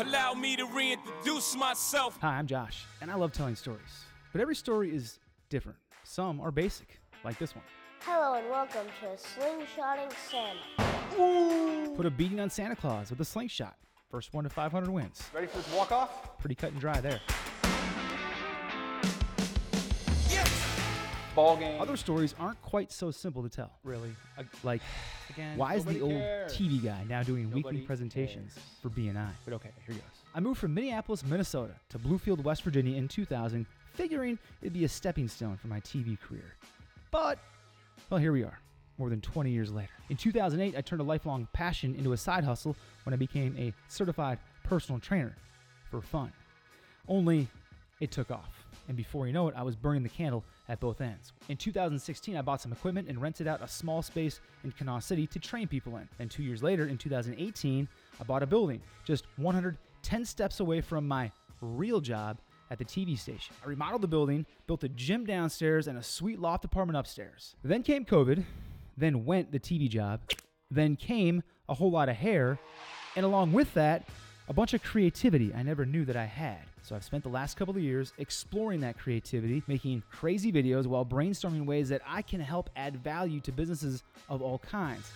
Allow me to reintroduce myself. Hi, I'm Josh, and I love telling stories. But every story is different. Some are basic, like this one. Hello and welcome to Slingshotting Santa. Ooh. Put a beating on Santa Claus with a slingshot. First one to 500 wins. Ready for this walk off? Pretty cut and dry there. Ball game. Other stories aren't quite so simple to tell. really? Like, Again, why is the nobody old cares. TV guy now doing weekly presentations cares. for BNI? But okay, here goes. I moved from Minneapolis, Minnesota to Bluefield, West Virginia in 2000, figuring it'd be a stepping stone for my TV career. But, well, here we are, more than 20 years later. In 2008, I turned a lifelong passion into a side hustle when I became a certified personal trainer for fun. Only it took off. And before you know it, I was burning the candle at both ends. In 2016, I bought some equipment and rented out a small space in Kanawha City to train people in. And two years later, in 2018, I bought a building just 110 steps away from my real job at the TV station. I remodeled the building, built a gym downstairs, and a sweet loft apartment upstairs. Then came COVID, then went the TV job, then came a whole lot of hair, and along with that, a bunch of creativity I never knew that I had. So I've spent the last couple of years exploring that creativity, making crazy videos while brainstorming ways that I can help add value to businesses of all kinds.